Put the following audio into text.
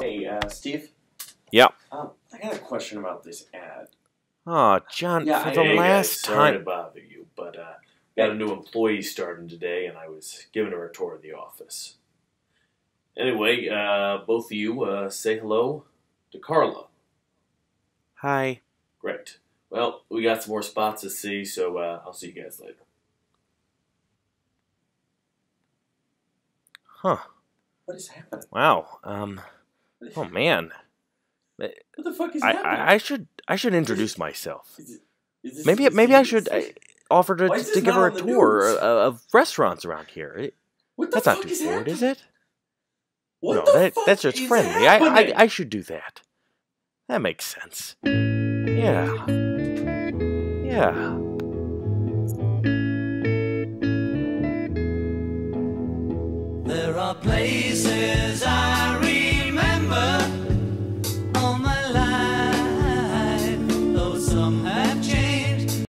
Hey, uh, Steve. Yep. Um, I got a question about this ad. Oh, John, Yeah, for I- the Hey, last guys, sorry time. to bother you, but uh, got a new employee starting today, and I was giving her a tour of the office. Anyway, uh, both of you uh, say hello to Carla. Hi. Great. Well, we got some more spots to see, so uh, I'll see you guys later. Huh. What is happening? Wow. Um. Oh man. What the fuck is I, happening? I, I should I should introduce myself. Is it- is this- Maybe is maybe I should uh, offer to, to give her a tour of, of restaurants around here. It- What the that's fuck not too is forward, is it? What no, the that, fuck that's just is friendly. I. I I should do that. That makes sense. Yeah. Yeah. There are places I